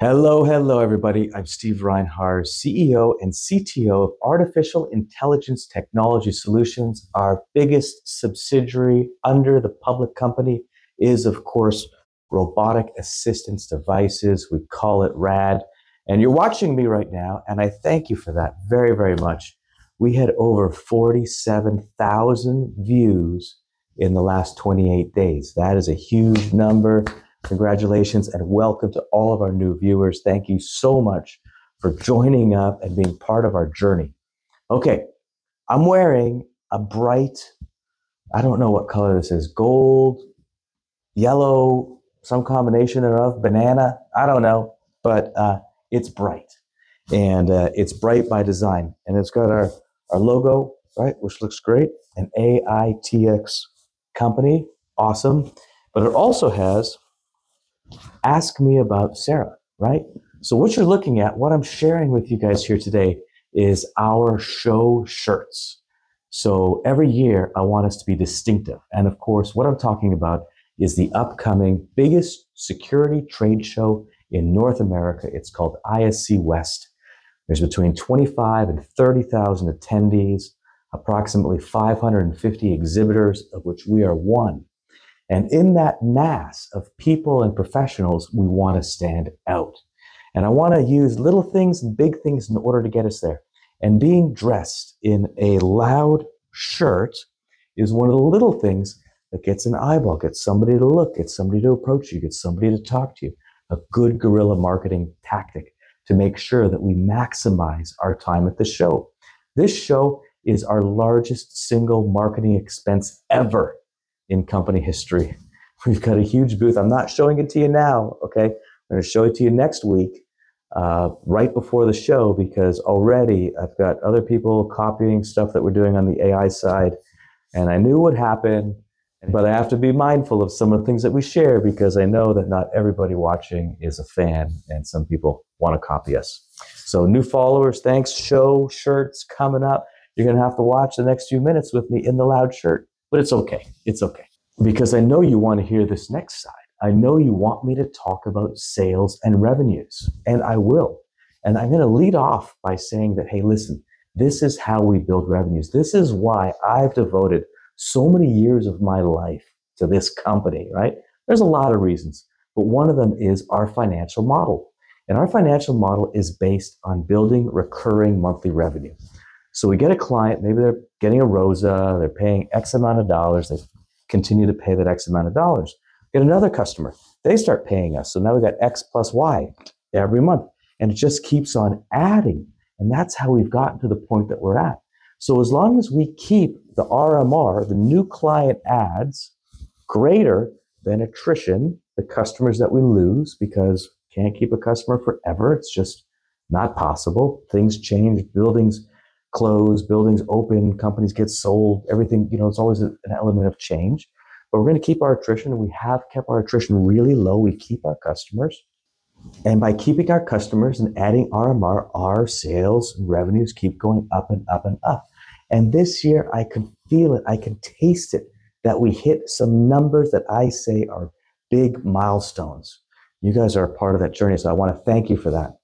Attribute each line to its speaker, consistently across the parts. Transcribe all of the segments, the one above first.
Speaker 1: Hello, hello, everybody. I'm Steve Reinharz, CEO and CTO of Artificial Intelligence Technology Solutions. Our biggest subsidiary under the public company is, of course, Robotic Assistance Devices. We call it RAD. And you're watching me right now, and I thank you for that very, very much. We had over 47,000 views in the last 28 days. That is a huge number. Congratulations and welcome to all of our new viewers. Thank you so much for joining up and being part of our journey. Okay, I'm wearing a bright, I don't know what color this is, gold, yellow, some combination of banana, I don't know, but uh, it's bright. And uh, it's bright by design. And it's got our, our logo, right, which looks great, an AITX company, awesome. But it also has ask me about SARA, right? So, what you're looking at, what I'm sharing with you guys here today is our show shirts. So, every year I want us to be distinctive. And of course, what I'm talking about is the upcoming biggest security trade show in North America. It's called ISC West. There's between 25 and 30,000 attendees, approximately 550 exhibitors, of which we are one. And in that mass of people and professionals, we want to stand out. And I want to use little things and big things in order to get us there. And being dressed in a loud shirt is one of the little things that gets an eyeball, gets somebody to look, gets somebody to approach you, gets somebody to talk to you. A good guerrilla marketing tactic to make sure that we maximize our time at the show. This show is our largest single marketing expense ever in company history. We've got a huge booth. I'm not showing it to you now, okay? I'm going to show it to you next week, uh, right before the show, because already I've got other people copying stuff that we're doing on the AI side. And I knew what happened, but I have to be mindful of some of the things that we share because I know that not everybody watching is a fan and some people want to copy us. So, new followers, thanks. Show shirts coming up. You're going to have to watch the next few minutes with me in the loud shirt. But it's okay. It's okay. Because I know you want to hear this next side. I know you want me to talk about sales and revenues, and I will. And I'm going to lead off by saying that, hey, listen, this is how we build revenues. This is why I've devoted so many years of my life to this company, right? There's a lot of reasons, but one of them is our financial model. And our financial model is based on building recurring monthly revenue. So we get a client, maybe they're getting a ROSA, they're paying X amount of dollars, they continue to pay that X amount of dollars. Get another customer, they start paying us. So now we got X plus Y every month. And it just keeps on adding. And that's how we've gotten to the point that we're at. So as long as we keep the RMR, the new client adds, greater than attrition, the customers that we lose, because can't keep a customer forever. It's just not possible. Things change, buildings close, buildings open, companies get sold, everything, you know, it's always an element of change. But we're going to keep our attrition, we have kept our attrition really low. We keep our customers. And by keeping our customers and adding RMR, our sales and revenues keep going up and up and up. And this year, I can feel it, I can taste it that we hit some numbers that I say are big milestones. You guys are a part of that journey, so I want to thank you for that.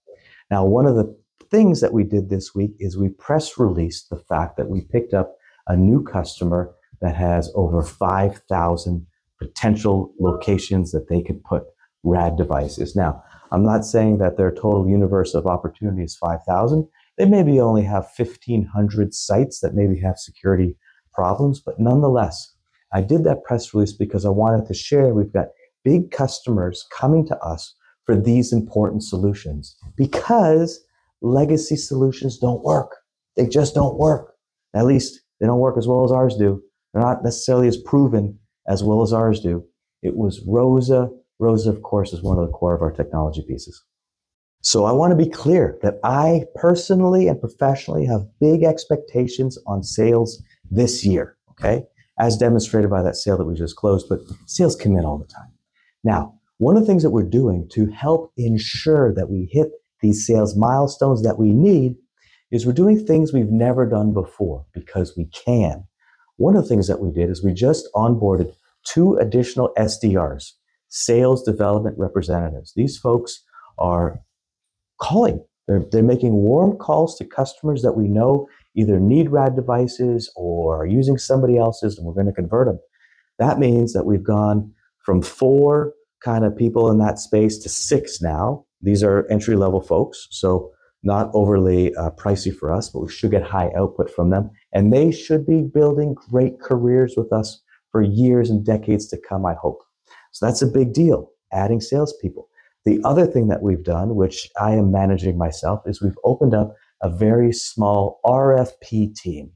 Speaker 1: Now, one of the things that we did this week is we press released the fact that we picked up a new customer that has over 5,000 potential locations that they could put RAD devices. Now, I'm not saying that their total universe of opportunity is 5,000. They maybe only have 1,500 sites that maybe have security problems, but nonetheless, I did that press release because I wanted to share we've got big customers coming to us for these important solutions because legacy solutions don't work. They just don't work. At least they don't work as well as ours do. They're not necessarily as proven as well as ours do. It was ROSA. ROSA, of course, is one of the core of our technology pieces. So I want to be clear that I personally and professionally have big expectations on sales this year, okay? As demonstrated by that sale that we just closed, but sales come in all the time. Now, one of the things that we're doing to help ensure that we hit these sales milestones that we need is we're doing things we've never done before because we can. One of the things that we did is we just onboarded two additional SDRs, sales development representatives. These folks are calling. They're, they're making warm calls to customers that we know either need RAD devices or are using somebody else's, and we're going to convert them. That means that we've gone from four kind of people in that space to six now. These are entry level folks, so not overly uh, pricey for us, but we should get high output from them. And they should be building great careers with us for years and decades to come, I hope. So that's a big deal, adding salespeople. The other thing that we've done, which I am managing myself, is we've opened up a very small RFP team.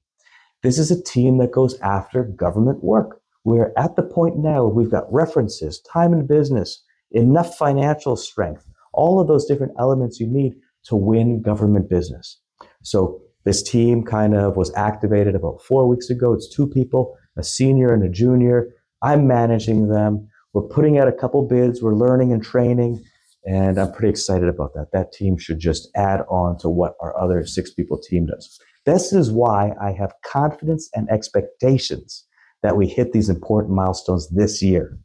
Speaker 1: This is a team that goes after government work. We're at the point now where we've got references, time in business, enough financial strength, all of those different elements you need to win government business. So this team kind of was activated about four weeks ago. It's two people, a senior and a junior. I'm managing them. We're putting out a couple bids. We're learning and training. And I'm pretty excited about that. That team should just add on to what our other six people team does. This is why I have confidence and expectations that we hit these important milestones this year.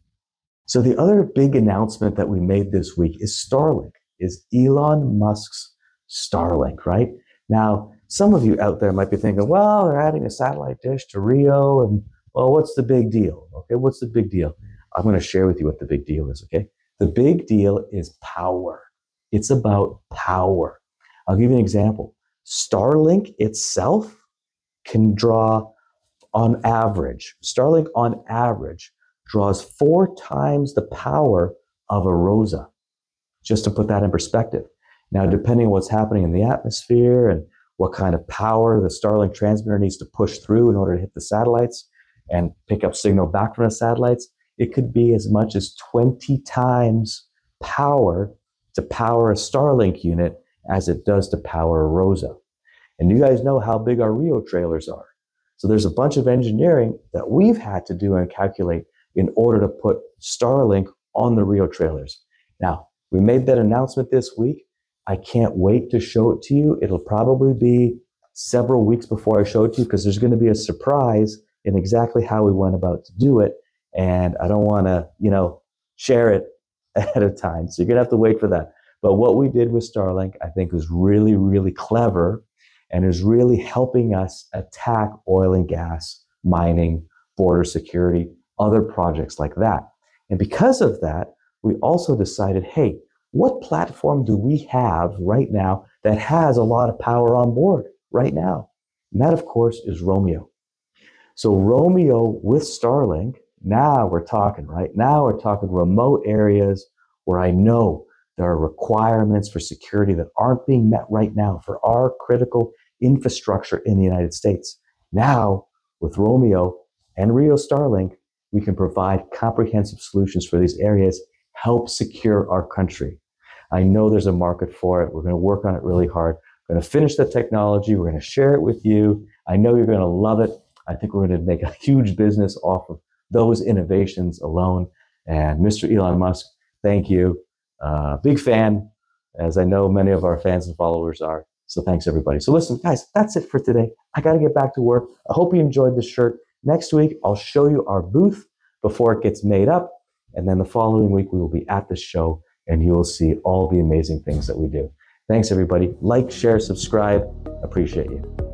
Speaker 1: So the other big announcement that we made this week is Starlink, is Elon Musk's Starlink, right? Now, some of you out there might be thinking, well, they're adding a satellite dish to Rio, and well, what's the big deal? Okay, what's the big deal? I'm going to share with you what the big deal is, okay? The big deal is power. It's about power. I'll give you an example. Starlink itself can draw on average, Starlink on average draws four times the power of a Rosa, just to put that in perspective. Now, depending on what's happening in the atmosphere and what kind of power the Starlink transmitter needs to push through in order to hit the satellites and pick up signal back from the satellites, it could be as much as 20 times power to power a Starlink unit as it does to power a Rosa. And you guys know how big our Rio trailers are. So there's a bunch of engineering that we've had to do and calculate in order to put Starlink on the Rio trailers. Now, we made that announcement this week. I can't wait to show it to you. It'll probably be several weeks before I show it to you because there's going to be a surprise in exactly how we went about to do it. And I don't want to, you know, share it ahead of time. So you're going to have to wait for that. But what we did with Starlink, I think was really, really clever and is really helping us attack oil and gas, mining, border security, other projects like that. And because of that, we also decided hey, what platform do we have right now that has a lot of power on board right now? And that, of course, is Romeo. So, Romeo with Starlink, now we're talking, right? Now we're talking remote areas where I know there are requirements for security that aren't being met right now for our critical infrastructure in the United States. Now, with Romeo and Rio Starlink, we can provide comprehensive solutions for these areas, help secure our country. I know there's a market for it. We're going to work on it really hard. We're going to finish the technology. We're going to share it with you. I know you're going to love it. I think we're going to make a huge business off of those innovations alone. And Mr. Elon Musk, thank you. Uh, big fan, as I know many of our fans and followers are. So thanks everybody. So listen, guys, that's it for today. I got to get back to work. I hope you enjoyed the shirt. Next week, I'll show you our booth before it gets made up. And then the following week, we will be at the show and you will see all the amazing things that we do. Thanks, everybody. Like, share, subscribe. Appreciate you.